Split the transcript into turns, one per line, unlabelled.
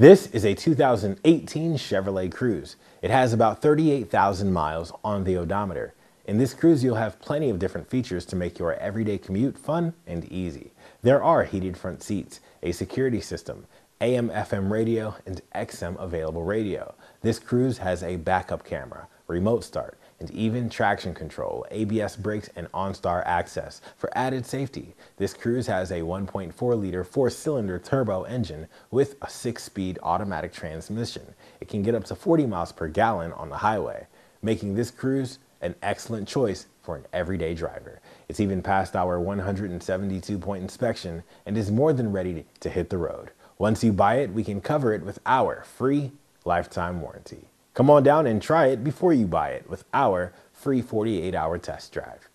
This is a 2018 Chevrolet Cruze. It has about 38,000 miles on the odometer. In this Cruze, you'll have plenty of different features to make your everyday commute fun and easy. There are heated front seats, a security system, AM FM radio, and XM available radio. This Cruze has a backup camera, remote start, and even traction control, ABS brakes, and OnStar access for added safety. This Cruze has a 1.4-liter four-cylinder turbo engine with a six-speed automatic transmission. It can get up to 40 miles per gallon on the highway, making this Cruze an excellent choice for an everyday driver. It's even passed our 172-point inspection and is more than ready to hit the road. Once you buy it, we can cover it with our free lifetime warranty. Come on down and try it before you buy it with our free 48 hour test drive.